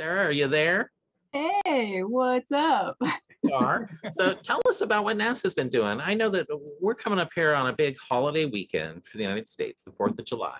Sarah, are you there? Hey, what's up? Are. So tell us about what NASA's been doing. I know that we're coming up here on a big holiday weekend for the United States, the 4th of July.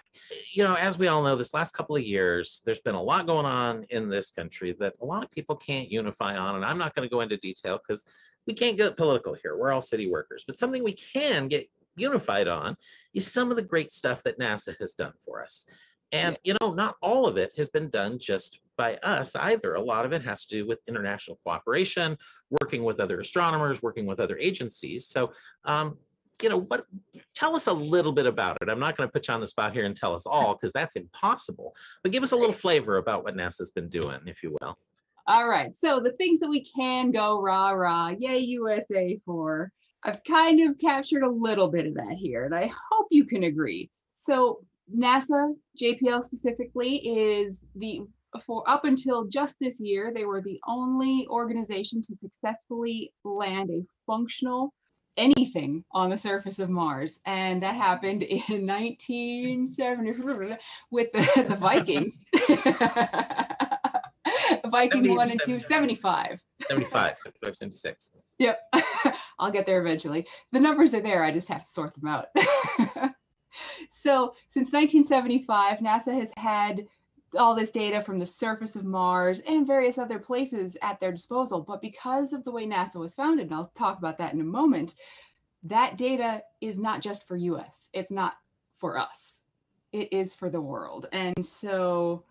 You know, as we all know, this last couple of years, there's been a lot going on in this country that a lot of people can't unify on. And I'm not going to go into detail because we can't get political here. We're all city workers. But something we can get unified on is some of the great stuff that NASA has done for us. And, you know, not all of it has been done just by us either. A lot of it has to do with international cooperation, working with other astronomers, working with other agencies. So, um, you know, what? Tell us a little bit about it. I'm not going to put you on the spot here and tell us all because that's impossible. But give us a little flavor about what NASA's been doing, if you will. All right. So the things that we can go rah rah, yay USA for. I've kind of captured a little bit of that here, and I hope you can agree. So NASA, JPL specifically, is the for up until just this year, they were the only organization to successfully land a functional anything on the surface of Mars. And that happened in 1970 with the, the Vikings. Viking 1 and 2, 75. 75, 75, 76. Yep. I'll get there eventually. The numbers are there. I just have to sort them out. So since 1975, NASA has had all this data from the surface of Mars and various other places at their disposal. But because of the way NASA was founded, and I'll talk about that in a moment, that data is not just for US. It's not for us. It is for the world. And so,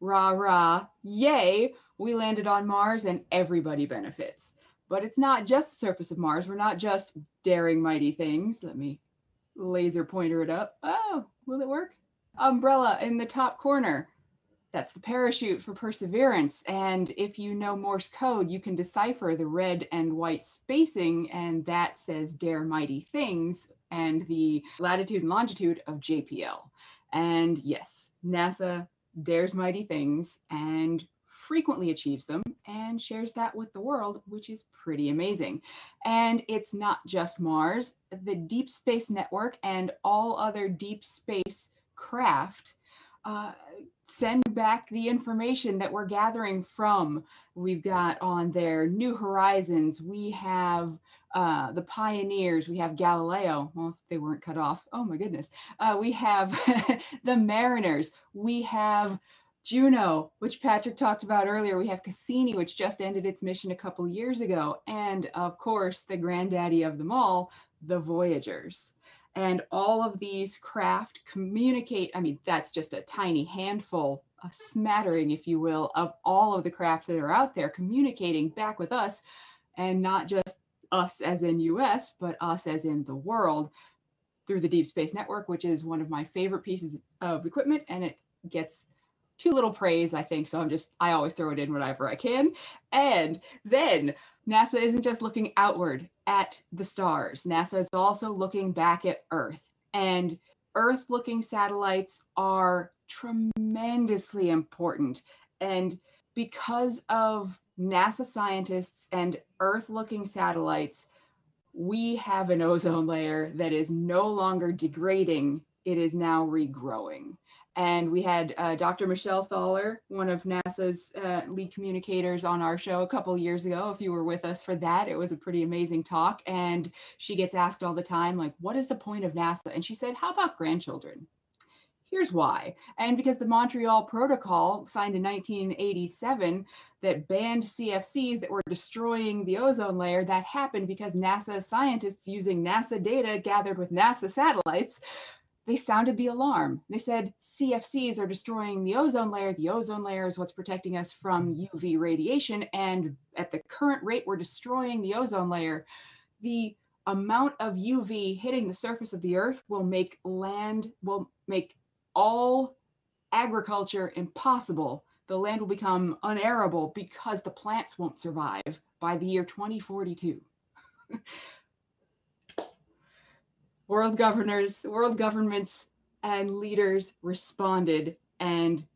rah, rah, yay, we landed on Mars and everybody benefits. But it's not just the surface of Mars. We're not just daring mighty things. Let me laser pointer it up. Oh, will it work? Umbrella in the top corner. That's the parachute for perseverance. And if you know Morse code, you can decipher the red and white spacing, and that says dare mighty things and the latitude and longitude of JPL. And yes, NASA dares mighty things and frequently achieves them and shares that with the world, which is pretty amazing. And it's not just Mars, the Deep Space Network and all other deep space craft uh, send back the information that we're gathering from. We've got on there New Horizons, we have uh, the Pioneers, we have Galileo. Well, they weren't cut off. Oh my goodness. Uh, we have the Mariners, we have Juno, which Patrick talked about earlier. We have Cassini, which just ended its mission a couple years ago. And of course, the granddaddy of them all, the Voyagers. And all of these craft communicate. I mean, that's just a tiny handful, a smattering, if you will, of all of the craft that are out there communicating back with us, and not just us as in US, but us as in the world through the Deep Space Network, which is one of my favorite pieces of equipment. And it gets too little praise, I think. So I'm just, I always throw it in whenever I can. And then NASA isn't just looking outward at the stars, NASA is also looking back at Earth. And Earth looking satellites are tremendously important. And because of NASA scientists and Earth looking satellites, we have an ozone layer that is no longer degrading, it is now regrowing. And we had uh, Dr. Michelle Thaller, one of NASA's uh, lead communicators, on our show a couple years ago. If you were with us for that, it was a pretty amazing talk. And she gets asked all the time, like, what is the point of NASA? And she said, how about grandchildren? Here's why. And because the Montreal Protocol, signed in 1987, that banned CFCs that were destroying the ozone layer, that happened because NASA scientists using NASA data gathered with NASA satellites they sounded the alarm. They said CFCs are destroying the ozone layer. The ozone layer is what's protecting us from mm-hmm. UV radiation. And at the current rate, we're destroying the ozone layer. The amount of UV hitting the surface of the earth will make land, will make all agriculture impossible. The land will become unarable because the plants won't survive by the year 2042. world governors, world governments, and leaders responded, and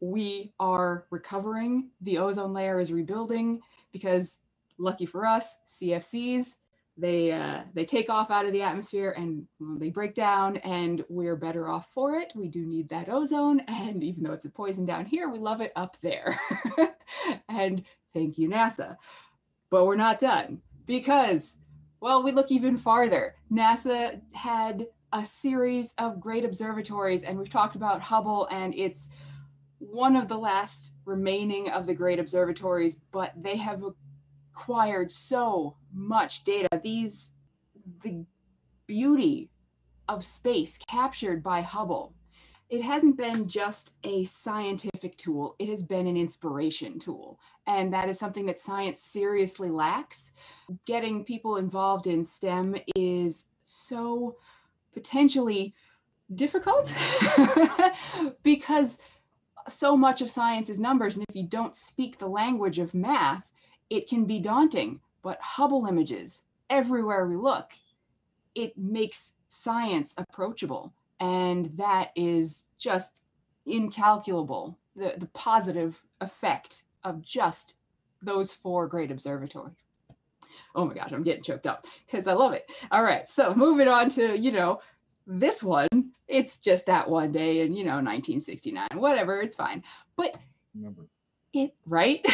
we are recovering. The ozone layer is rebuilding because, lucky for us, CFCs they uh, they take off out of the atmosphere and well, they break down and we're better off for it. We do need that ozone and even though it's a poison down here we love it up there. And thank you nasa. But we're not done because well we look even farther nasa had a series of great observatories and we've talked about hubble and it's one of the last remaining of the great observatories but they have acquired so much data. These, the beauty of space captured by Hubble, it hasn't been just a scientific tool, it has been an inspiration tool. And that is something that science seriously lacks. Getting people involved in STEM is so potentially difficult because so much of science is numbers. And if you don't speak the language of math, it can be daunting, but Hubble images, everywhere we look, it makes science approachable. And that is just incalculable, the, the positive effect of just those four great observatories. Oh my gosh, I'm getting choked up because I love it. All right, so moving on to, you know, this one, it's just that one day in, you know, 1969, whatever, it's fine. But Remember it right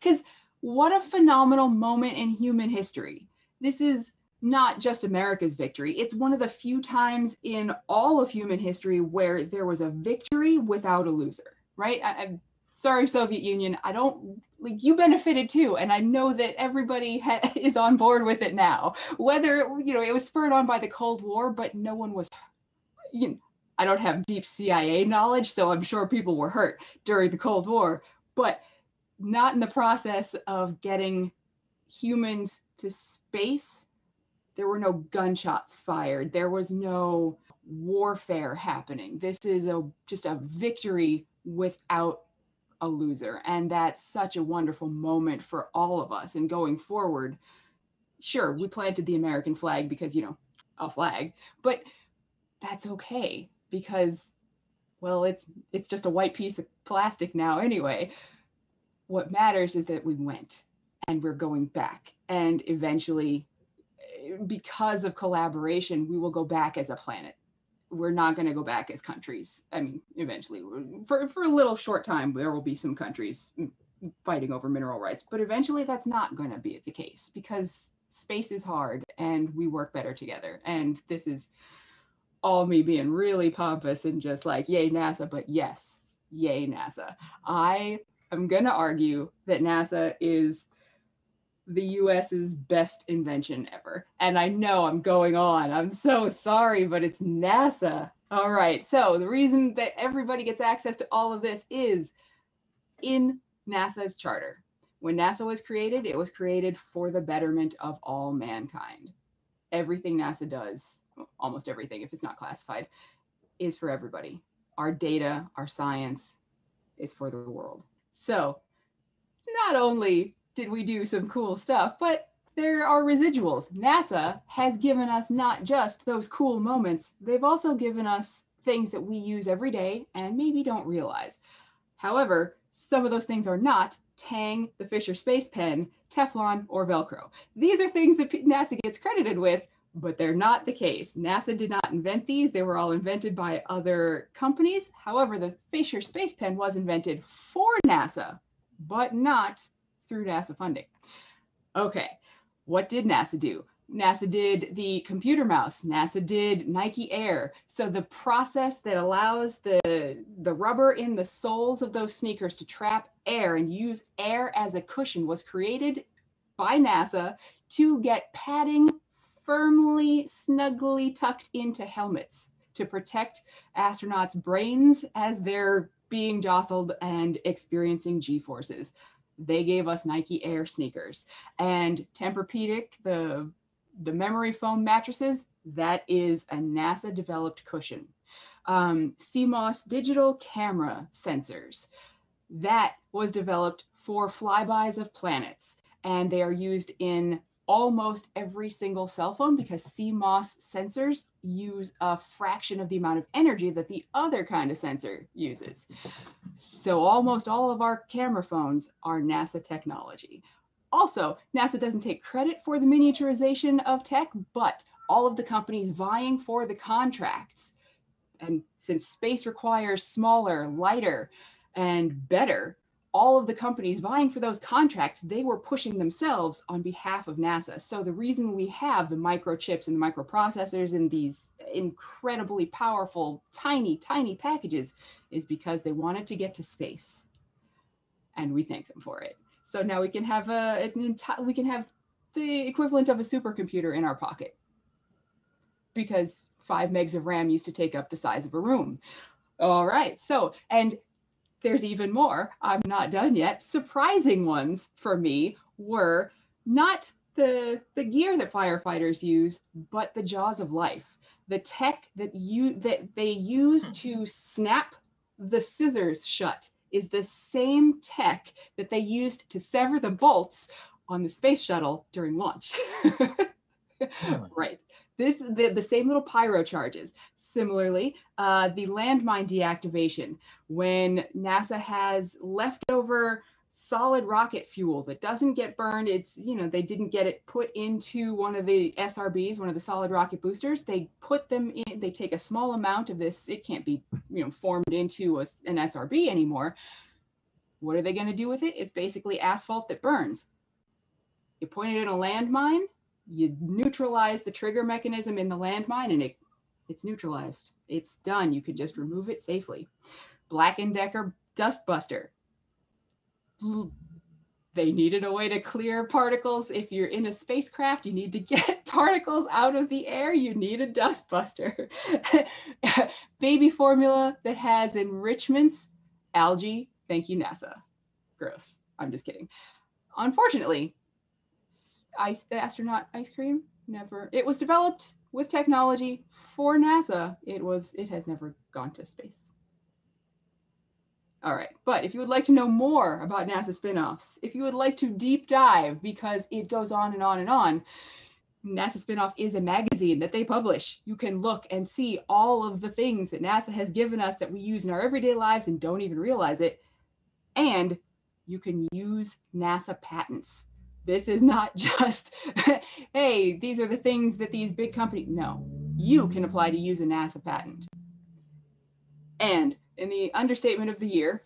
because what a phenomenal moment in human history this is not just america's victory it's one of the few times in all of human history where there was a victory without a loser right I, am sorry soviet union i don't like you benefited too and i know that everybody ha- is on board with it now whether you know it was spurred on by the cold war but no one was you know, I don't have deep CIA knowledge, so I'm sure people were hurt during the Cold War, but not in the process of getting humans to space. There were no gunshots fired. There was no warfare happening. This is a just a victory without a loser. And that's such a wonderful moment for all of us. And going forward, sure, we planted the American flag because, you know, a flag, but that's okay because well it's it's just a white piece of plastic now anyway what matters is that we went and we're going back and eventually because of collaboration we will go back as a planet. We're not going to go back as countries. I mean eventually for, for a little short time there will be some countries fighting over mineral rights but eventually that's not going to be the case because space is hard and we work better together. And this is all me being really pompous and just like, yay, NASA, but yes, yay, NASA. I am going to argue that NASA is the US's best invention ever. And I know I'm going on. I'm so sorry, but it's NASA. All right. So the reason that everybody gets access to all of this is in NASA's charter. When NASA was created, it was created for the betterment of all mankind. Everything NASA does almost everything, if it's not classified, is for everybody. Our data, our science is for the world. So not only did we do some cool stuff, but there are residuals. NASA has given us not just those cool moments, they've also given us things that we use every day and maybe don't realize. However, some of those things are not Tang, the Fisher Space Pen, Teflon, or Velcro. These are things that NASA gets credited with, but they're not the case. NASA did not invent these. They were all invented by other companies. However, the Fisher Space Pen was invented for NASA, but not through NASA funding. Okay, what did NASA do? NASA did the computer mouse. NASA did Nike Air. So the process that allows the, the rubber in the soles of those sneakers to trap air and use air as a cushion was created by NASA to get padding firmly, snugly tucked into helmets to protect astronauts' brains as they're being jostled and experiencing G forces. They gave us Nike Air sneakers and Tempur-Pedic, the the memory foam mattresses. That is a NASA developed cushion. Um, CMOS digital camera sensors. That was developed for flybys of planets, and they are used in almost every single cell phone because CMOS sensors use a fraction of the amount of energy that the other kind of sensor uses. So almost all of our camera phones are NASA technology. Also, NASA doesn't take credit for the miniaturization of tech, but all of the companies vying for the contracts. And since space requires smaller, lighter, and better, all of the companies vying for those contracts, they were pushing themselves on behalf of NASA. So the reason we have the microchips and the microprocessors in these incredibly powerful, tiny, tiny packages is because they wanted to get to space. And we thank them for it. So now we can have a we can have the equivalent of a supercomputer in our pocket. Because five megs of RAM used to take up the size of a room. All right. So, and there's even more. I'm not done yet. Surprising ones for me were not the the gear that firefighters use, but the jaws of life. The tech that you that they use to snap the scissors shut is the same tech that they used to sever the bolts on the space shuttle during launch. Hmm. right. This the, the same little pyro charges. Similarly, uh, the landmine deactivation, when NASA has leftover solid rocket fuel that doesn't get burned, it's, you know, they didn't get it put into one of the SRBs, one of the solid rocket boosters. They put them in, they take a small amount of this, it can't be, you know, formed into a, an SRB anymore. What are they going to do with it? It's basically asphalt that burns. You point it in a landmine, you neutralize the trigger mechanism in the landmine and it it's neutralized. It's done. You can just remove it safely. Black & Decker Dust Buster. They needed a way to clear particles. If you're in a spacecraft, you need to get particles out of the air. You need a dust buster. Baby formula that has enrichments, algae. Thank you, NASA. Gross. I'm just kidding. Unfortunately, ice the astronaut ice cream? Never. It was developed with technology for nasa. It was it has never gone to space. All right but if you would like to know more about nasa spin-offs if you would like to deep dive because it goes on and on and on nasa spin-off is a magazine that they publish. You can look and see all of the things that nasa has given us that we use in our everyday lives and don't even realize it. And you can use nasa patents this is not just, hey, these are the things that these big companies, no, you can apply to use a NASA patent. And in the understatement of the year,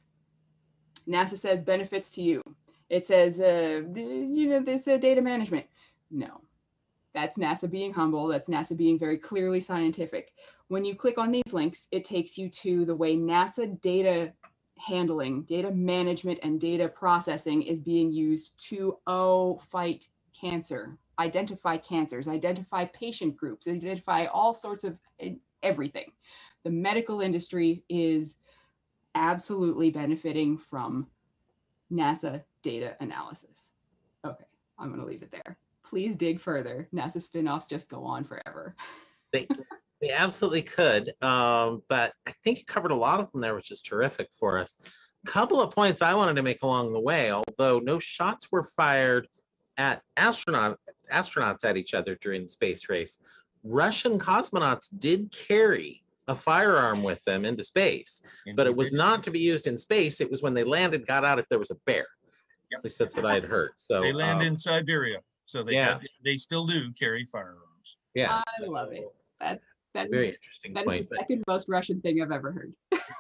NASA says benefits to you. It says, uh, you know, this uh, data management. No, that's NASA being humble. That's NASA being very clearly scientific. When you click on these links, it takes you to the way NASA data handling, data management, and data processing is being used to oh, fight cancer, identify cancers, identify patient groups, identify all sorts of eh, everything. The medical industry is absolutely benefiting from NASA data analysis. Okay, I'm going to leave it there. Please dig further. NASA spinoffs just go on forever. They, we absolutely could, um, but I think you covered a lot of them there, which is terrific for us. A couple of points I wanted to make along the way, although no shots were fired at astronaut astronauts at each other during the space race. Russian cosmonauts did carry a firearm with them into space, but it was not to be used in space. It was when they landed, got out if there was a bear. Yep. At least that's what I had heard. So They land um, in Siberia, so they, yeah. have- they still do carry firearms. yeah, I love it. That, that is, very interesting that point. is the but- second most Russian thing I've ever heard.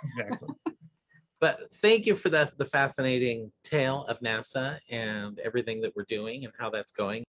Exactly. but thank you for the, the fascinating tale of NASA and everything that we're doing and how that's going.